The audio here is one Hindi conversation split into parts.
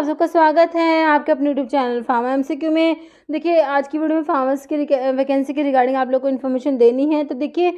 आप सबका स्वागत है आपके अपने यूट्यूब चैनल फार्मा एमसीक्यू में। देखिए, आज की वीडियो में फार्मर्स की वैकेंसी के रिगार्डिंग आप लोग को इन्फॉर्मेशन देनी है। तो देखिए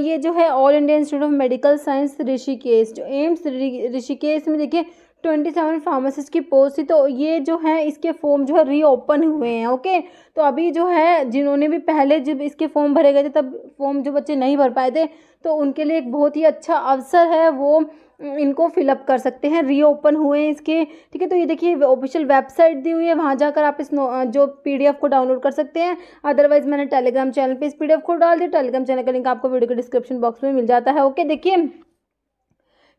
ये जो है All India Institute of Medical Science Rishikesh जो एम्स ऋषिकेश में देखिए ट्वेंटी सेवन फार्मासिस्ट की पोस्ट थी। तो ये जो है, इसके फॉर्म जो है रीओपन हुए हैं ओके तो अभी जो है, जिन्होंने भी पहले जब इसके फॉर्म भरे गए थे, तब फॉर्म जो बच्चे नहीं भर पाए थे तो उनके लिए एक बहुत ही अच्छा अवसर है वो इनको फिलअप कर सकते हैं रीओपन हुए हैं इसके। ठीक है तो ये देखिए ऑफिशियल वेबसाइट दी हुई है, वहाँ जाकर आप इस जो पीडीएफ को डाउनलोड कर सकते हैं। अदरवाइज़ मैंने टेलीग्राम चैनल पर इस पीडीएफ को डाल दिया। टेलीग्राम चैनल का लिंक आपको वीडियो के डिस्क्रिप्शन बॉक्स में मिल जाता है। ओके देखिए।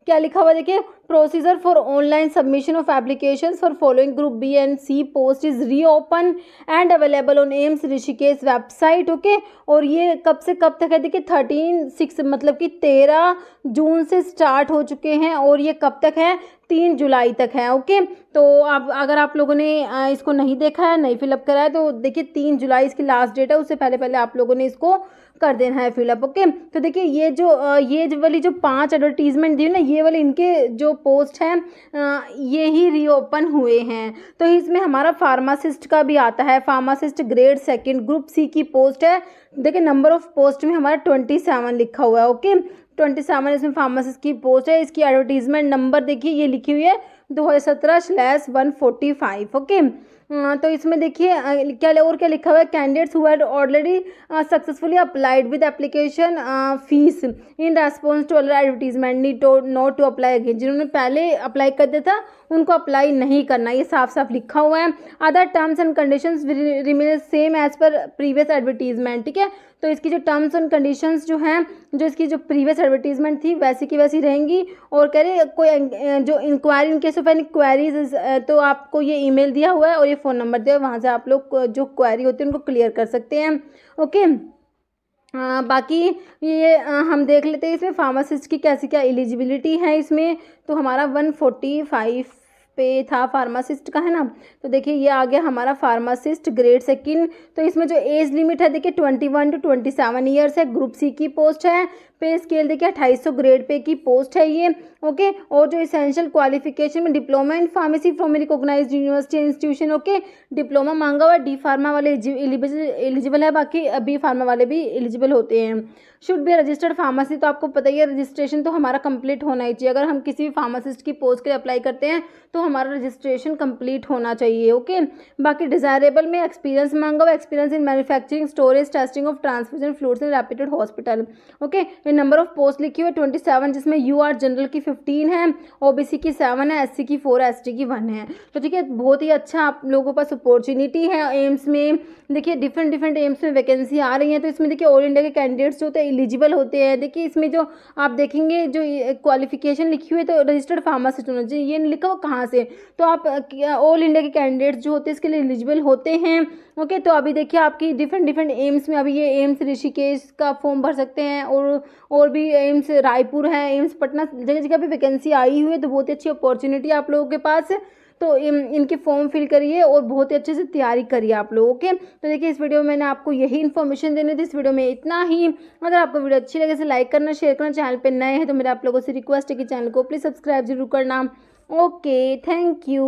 क्या लिखा हुआ देखिए procedure for online submission of application for following group B and C post is reopen and available on AIIMS Rishikesh website okay और ये कब से कब तक है? देखिए थर्टीन सिक्स मतलब कि तेरह जून से स्टार्ट हो चुके हैं और ये कब तक है? तीन जुलाई तक है ओके तो आप अगर आप लोगों ने इसको नहीं देखा है, नहीं फिलअप करा है तो देखिए, तीन जुलाई इसकी लास्ट डेट है, उससे पहले पहले आप लोगों ने इसको कर देना है फिलअप ओके तो देखिए, ये जो ये वाली जो पाँच एडवर्टीजमेंट दी ना, ये वाले इनके जो पोस्ट हैं ये ही रीओपन हुए हैं। तो इसमें हमारा फार्मासिस्ट का भी आता है। Pharmacist grade second group C की पोस्ट है। देखिए नंबर ऑफ़ पोस्ट में हमारा ट्वेंटी सेवन लिखा हुआ है ओके ट्वेंटी सेवन इसमें फार्मासिस्ट की पोस्ट है, इसकी एडवर्टीजमेंट नंबर देखिए, ये लिखी हुई है, दो हज़ार सत्रह slash one forty five okay तो इसमें देखिए क्या और क्या लिखा हुआ है? Candidates who had already successfully applied with application fees in response to earlier advertisement need to not to apply again जिन्होंने पहले अप्लाई कर दिया था, उनको अप्लाई नहीं करना, ये साफ़ साफ़ लिखा हुआ है। Other terms and conditions remain same as per previous advertisement ठीक है? तो इसकी जो टर्म्स एंड कंडीशंस जो हैं, जो इसकी जो प्रीवियस एडवर्टीजमेंट थी वैसी की वैसी रहेंगी। और कह रहे कोई जो enquiry in case of any तो आपको ये ईमेल दिया हुआ है और ये फ़ोन नंबर दिया है वहाँ से आप लोग जो क्वेरी होती है उनको क्लियर कर सकते हैं। ओके आ, बाकी ये आ, हम देख लेते हैं इसमें फार्मासिस्ट की कैसी क्या एलिजिबिलिटी है इसमें। तो हमारा वन फोर्टी फाइव पे था फार्मासिस्ट का है ना? तो देखिए ये आ गया हमारा फार्मासिस्ट ग्रेड सेकंड तो इसमें जो एज लिमिट है देखिए twenty one to twenty seven years है ग्रुप सी की पोस्ट है। पे स्केल देखिए, अट्ठाईस ग्रेड पे की पोस्ट है ये, ओके? और जो इसेंशियल क्वालिफिकेशन में diploma in pharmacy from recognize university institution okay? Diploma मांगा हुआ डी फार्मा वाले एलिजिबल है, बाकी बी फार्मा वाले भी एलिजिबल होते हैं। शुड बी रजिस्टर्ड फार्मासी तो आपको पता ही है रजिस्ट्रेशन तो हमारा कंप्लीट होना ही चाहिए। अगर हम किसी भी फार्मासिस्ट की पोस्ट के लिए अप्लाई करते हैं तो हमारा रजिस्ट्रेशन कंप्लीट होना चाहिए, ओके? बाकी डिजायरेबल में एक्सपीरियंस मांगा हुआ experience in manufacturing storage testing of transfusion fluids in reputed hospital okay? Number of post लिखी हुई है ट्वेंटी सेवन जिसमें यू आर जनरल की फिफ्टीन है ओबीसी की सेवन है एससी की फोर एसटी की वन है। तो ठीक है, बहुत ही अच्छा आप लोगों पास अपॉर्चुनिटी है एम्स में। देखिए डिफरेंट डिफरेंट एम्स में वैकेंसी आ रही है तो इसमें देखिए ऑल इंडिया के कैंडिडेट्स जो होते हैं एलिजिबल होते हैं, देखिए, इसमें जो आप देखेंगे, जो क्वालिफिकेशन लिखी हुई है तो रजिस्टर्ड फार्मासिस्ट होना चाहिए ये लिखा हुआ कहाँ से? तो आप ऑल इंडिया के कैंडिडेट्स जो होते हैं, इसके लिए एलिजिबल होते हैं ओके तो अभी देखिए, आपकी डिफरेंट डिफरेंट एम्स में अभी ये एम्स ऋषिकेश का फॉर्म भर सकते हैं, और और भी एम्स रायपुर है एम्स पटना जगह जगह पे वैकेंसी आई हुई है तो बहुत ही अच्छी अपॉर्चुनिटी आप लोगों के पास। तो इन, इनके फॉर्म फिल करिए और बहुत ही अच्छे से तैयारी करिए आप लोग ओके तो देखिए इस वीडियो में मैंने आपको यही इन्फॉर्मेशन देने थी इस वीडियो में इतना ही। अगर आपको वीडियो अच्छी लगे तो लाइक करना शेयर करना। चैनल पर नए हैं तो मेरे आप लोगों से रिक्वेस्ट है कि चैनल को प्लीज़ सब्सक्राइब ज़रूर करना। Okay thank you